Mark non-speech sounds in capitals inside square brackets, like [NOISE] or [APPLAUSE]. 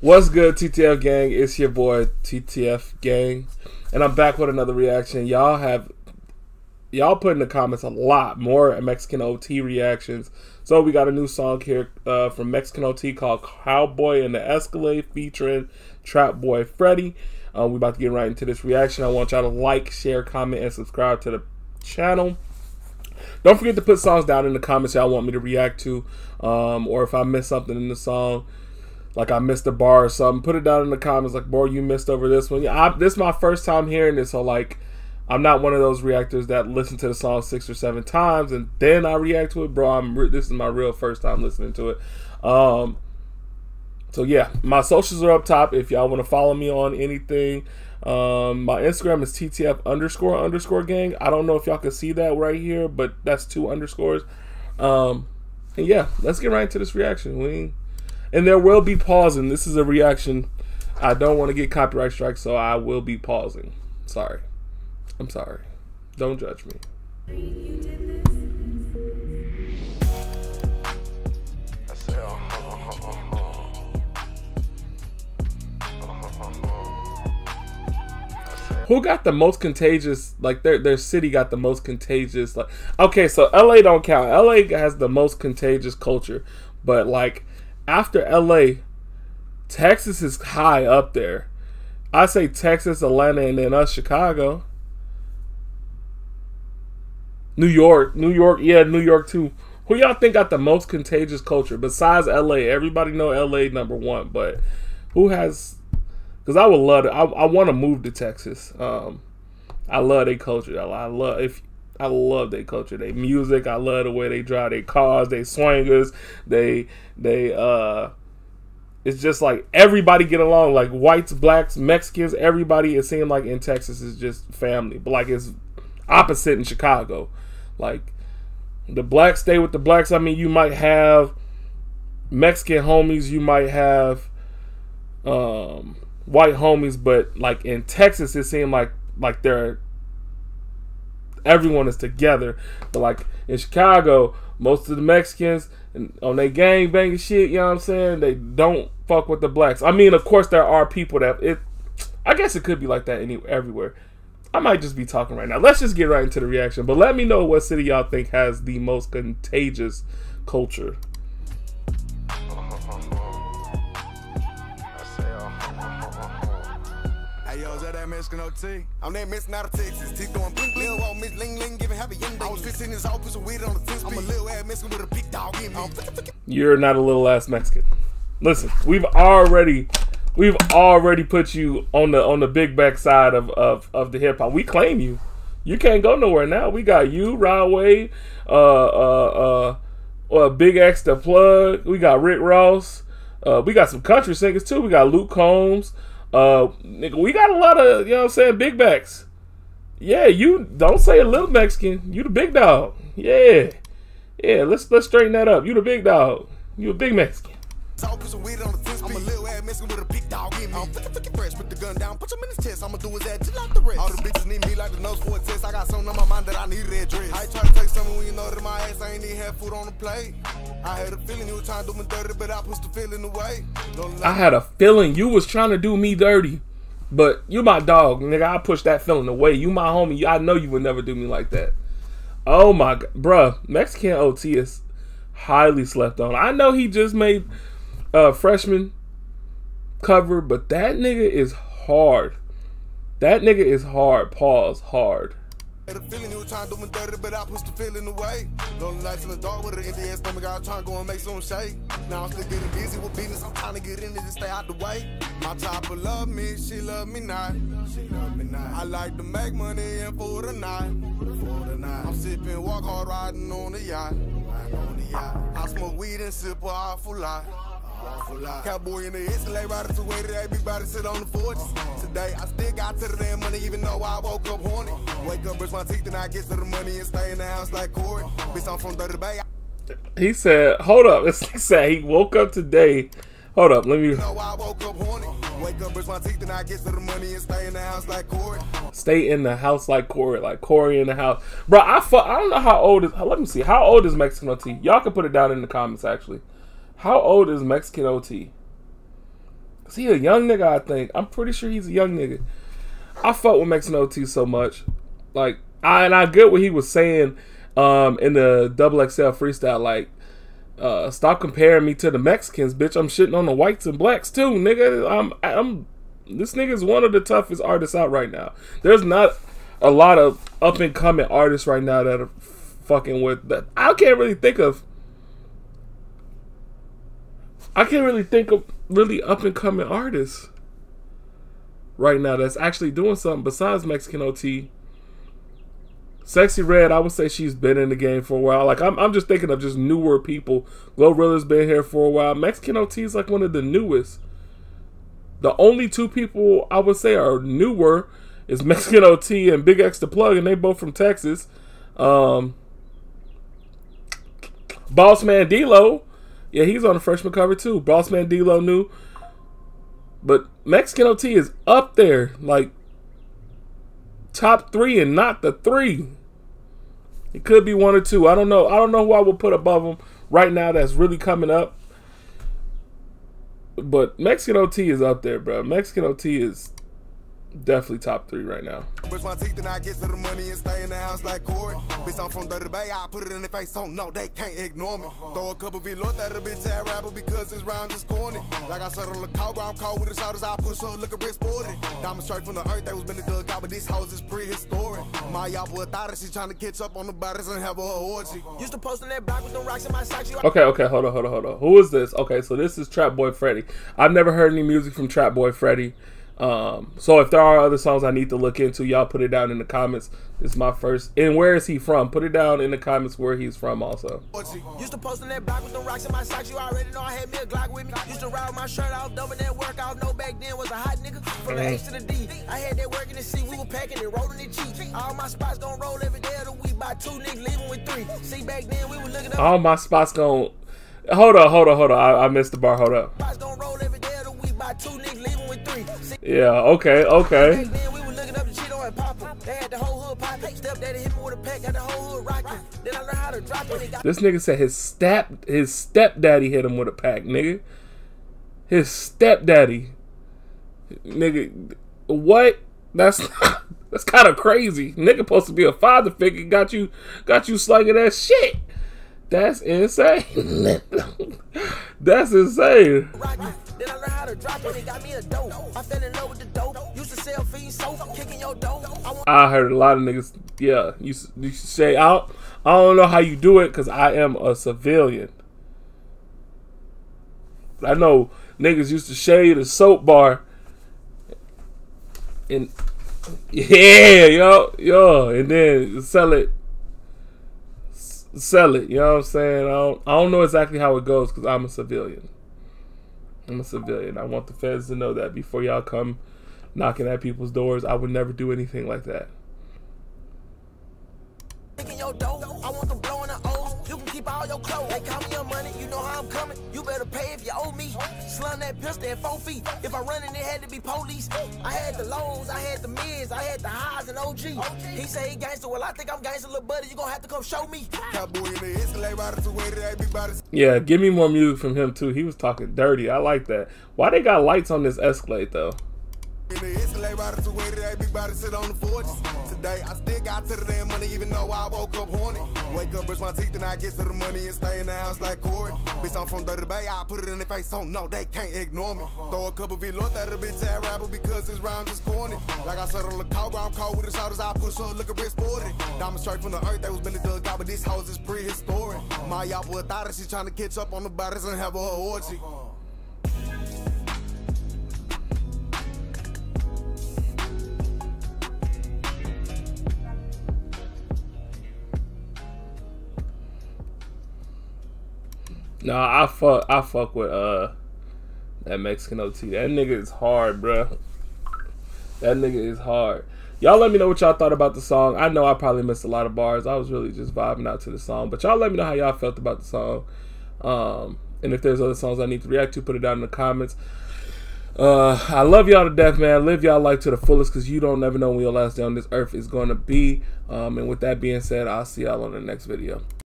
What's good, TTF gang? It's your boy TTF gang, and I'm back with another reaction. Y'all have y'all put in the comments a lot more Mexican OT reactions. So we got a new song here uh, from Mexican OT called "Cowboy in the Escalade" featuring Trapboy Freddy. Uh, we about to get right into this reaction. I want y'all to like, share, comment, and subscribe to the channel. Don't forget to put songs down in the comments y'all want me to react to, um, or if I miss something in the song like I missed a bar or something, put it down in the comments. Like, bro, you missed over this one. Yeah, I, this is my first time hearing this, so like, I'm not one of those reactors that listen to the song six or seven times and then I react to it, bro. I'm this is my real first time listening to it. Um, so yeah, my socials are up top. If y'all want to follow me on anything, um, my Instagram is TTF underscore underscore gang. I don't know if y'all can see that right here, but that's two underscores. Um, and yeah, let's get right into this reaction. We and there will be pausing. This is a reaction. I don't want to get copyright strike, so I will be pausing. Sorry. I'm sorry. Don't judge me. Who got the most contagious? Like their their city got the most contagious. Like okay, so L.A. don't count. L.A. has the most contagious culture, but like after L.A., Texas is high up there. I say Texas, Atlanta, and then us Chicago. New York, New York, yeah, New York too. Who y'all think got the most contagious culture besides LA? Everybody know LA number one, but who has because I would love to. I, I want to move to Texas. Um, I love their culture. I, I love if I love their culture, their music. I love the way they drive their cars, they swingers. They they uh, it's just like everybody get along. Like whites, blacks, Mexicans, everybody. It seems like in Texas is just family, but like it's opposite in Chicago. Like the blacks stay with the blacks. I mean, you might have Mexican homies. You might have um white homies, but like in Texas, it seemed like like they're everyone is together. But like in Chicago, most of the Mexicans and on their gang banging shit, you know what I'm saying? They don't fuck with the blacks. I mean, of course, there are people that it. I guess it could be like that any everywhere. I might just be talking right now. Let's just get right into the reaction. But let me know what city y'all think has the most contagious culture. Mexican OT. I'm that missing out of Texas. Teeth throwing blink blink. Won't miss ling ling. Giving happy ending. I was 15 years old, put some weed on the 10 I'm a little ass Mexican with a big dog in me. You're not a little ass Mexican. Listen, we've already we've already put you on the on the big back side of of, of the hip hop. We claim you. You can't go nowhere now. We got you, Rod Wave, uh uh uh, uh BigXthaPlug. We got Rick Ross. Uh, we got some country singers too. We got Luke Combs. Uh, nigga, we got a lot of, you know what I'm saying, big backs. Yeah, you don't say a little Mexican. You the big dog. Yeah. Yeah, let's let's straighten that up. You the big dog. You a big Mexican. I'm a little ass messing with a big dog in me. I'm fresh, put the gun down, put him in his chest. I'ma do his ass just like the rest. All the bitches need me like the nose for a test. I got something on my mind that I need to address. I try to take something when you know that my ass I ain't even have food on the plate. I had a feeling you was trying to do me dirty, but I pushed the feeling away. I had a feeling you was trying to do me dirty. But you my dog, nigga. I push that feeling away. You my homie. I know you would never do me like that. Oh my god, bruh. Mexican OT is highly slept on. I know he just made uh, freshman cover, but that nigga is hard. That nigga is hard. Pause. Hard. Had a feeling you were trying to do me dirty, but I pushed the feeling away. Lonely lights in the dark with an empty stomach, I was trying to go and make some shake. Now I'm still getting busy with business, I'm trying to get in it and stay out the way. My chopper love me, she love me not. She love me not. I like to make money and for the night. I'm sipping, walk hard, riding on the yacht. I smoke weed and sip a awful lot. Cowboy in the Escalade, riding to way that big body sit on the forge. Today, I still got to the damn money, even though I woke up horny. Wake up, brush my teeth, and I get to the money and stay in the house like Corey. Bitch, I'm from Dirty Bay. He said, hold up. [LAUGHS] He said he woke up today. Hold up, let me. You know I woke up horny. Wake up, brush my teeth, and I get to the money and stay in the house like Corey. Stay in the house like Corey, like Corey in the house. Bro, I, fu- I don't know how old is. Let me see. How old is Mexican OT? Y'all can put it down in the comments, actually. How old is Mexican OT? Is he a young nigga? I think I'm pretty sure he's a young nigga. I fuck with Mexican OT so much, like I and I get what he was saying um, in the double XL freestyle. Like, uh, stop comparing me to the Mexicans, bitch. I'm shitting on the whites and blacks too, nigga. I'm I'm this nigga is one of the toughest artists out right now. There's not a lot of up and coming artists right now that are fucking with that. I can't really think of. I can't really think of really up and coming artists right now that's actually doing something besides Mexican OT. Sexyy Red, I would say she's been in the game for a while. Like I'm, I'm just thinking of just newer people. Glorilla's been here for a while. Mexican OT is like one of the newest. The only two people I would say are newer is [LAUGHS] Mexican OT and BigXthaPlug, and they both from Texas. Um, BossMan Dlow, yeah, he's on the freshman cover too. BossMan Dlow new, but Mexican OT is up there, like top three and not the three. It could be one or two. I don't know. I don't know who I would put above him right now. That's really coming up. But Mexican OT is up there, bro. Mexican OT is definitely top three right now. Brush my teeth and I get to the money and stay in the house like Corey. Bitch, I'm from Dirty Bay, I put it in the face, so no, they can't ignore me. Uh-huh. Throw a couple velours at a bitch at rapper because this round is corny. Uh-huh. Like I said on the cobra, I'm cold with the shouters, I push her, look a bit sporty. Uh-huh. Diamond straight from the earth, that was been a dug out, but this house is prehistoric. My y'all boy thought she trying to catch up on the bodies and have a orgy. Used to post on that block with no rocks in my socks. Okay, okay, hold on, hold on, hold on. Who is this? Okay, so this is Trapboy Freddy. I've never heard any music from Trapboy Freddy. Um, so if there are other songs I need to look into, y'all put it down in the comments. This is my first. And where is he from? Put it down in the comments where he's from also. Used to post on that block with the rocks in my socks. You already know I had me a Glock with me. Used to ride my shirt off, dumping that work off. No back then was a hot nigga. From the H to the D. I had that work in the C. We were packing it, rolling it cheap. All my spots gon' roll every day of the week. By two niggas leaving with three. See back then we were looking up. All my spots gon' Hold on, hold on, hold on. I, I missed the bar. Hold up. Yeah, okay, okay. This nigga said his step his stepdaddy hit him with a pack, nigga. His stepdaddy. Nigga what? That's [LAUGHS] that's kind of crazy. Nigga supposed to be a father figure got you got you slugging that shit. That's insane. [LAUGHS] [LAUGHS] That's insane. How to drop it. It got me a dope. I fell in love with the dope. Used to sell soap, kicking your dope. I, heard a lot of niggas. Yeah, you, you say don't, I don't know how you do it because I am a civilian. I know niggas used to shade a soap bar and [LAUGHS] yeah, yo, yo, and then sell it sell it. You know what I'm saying? I don't, I don't know exactly how it goes because I'm a civilian. I'm a civilian. I want the feds to know that before y'all come knocking at people's doors. I would never do anything like that. Slung that pistol at four feet. If I run it, it had to be police. I had the lows, I had the mids, I had the highs and OG. He say he gangster, well I think I'm gangster, little buddy. You gonna have to come show me. Yeah, give me more music from him too. He was talking dirty. I like that. Why they got lights on this Escalade though? In the Escalade rider to where that big body sit on the forge. Today I still got to the damn money even though I woke up horny. Wake up, brush my teeth and I get to the money and stay in the house like Corey. Bitch, I'm from Dirty Bay, I put it in their face, so no, they can't ignore me. Throw a couple velours at a bitch at rapper because this round is corny. Like I said on the cobra, I'm cold with the shouters, I push her, look a bit sporty. Diamond straight from the earth, that was been dug out, but this house is prehistoric. My y'all boy thought she trying to catch up on the bodies and have a orgy. No, I fuck, I fuck with uh that Mexican OT. That nigga is hard, bro. That nigga is hard. Y'all let me know what y'all thought about the song. I know I probably missed a lot of bars. I was really just vibing out to the song. But y'all let me know how y'all felt about the song. Um, and if there's other songs I need to react to, put it down in the comments. Uh, I love y'all to death, man. Live y'all life to the fullest because you don't never know when your last day on this earth is going to be. Um, and with that being said, I'll see y'all on the next video.